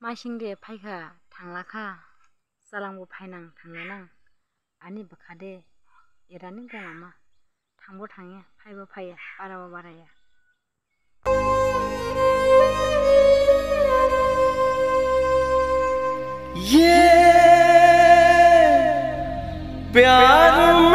마싱데 파이카 당라카 사랑부 파이낭 당나낭 아니 바카데 이라는 거 아마 당보 당해 파이버 파이야 바라보 말아야. 예. प्यार